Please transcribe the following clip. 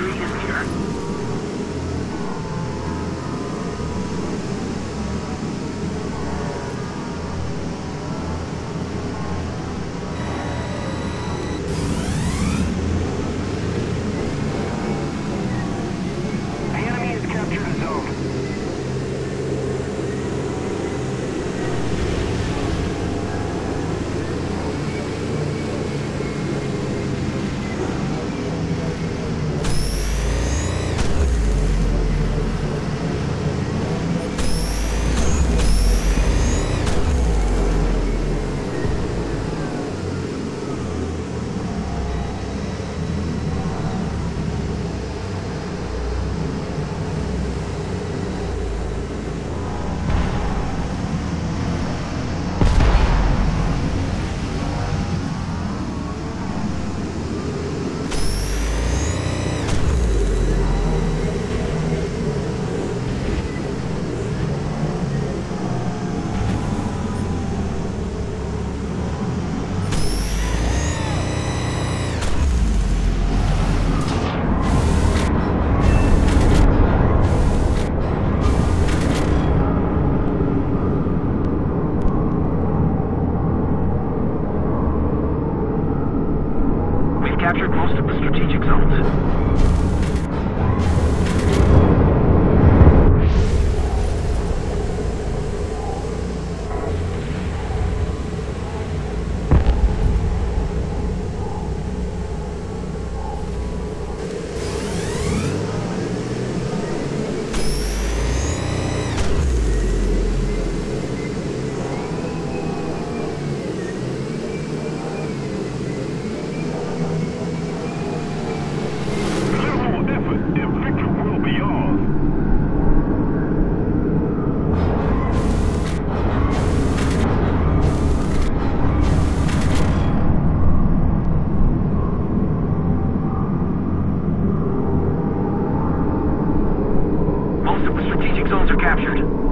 mystery is here. Captured.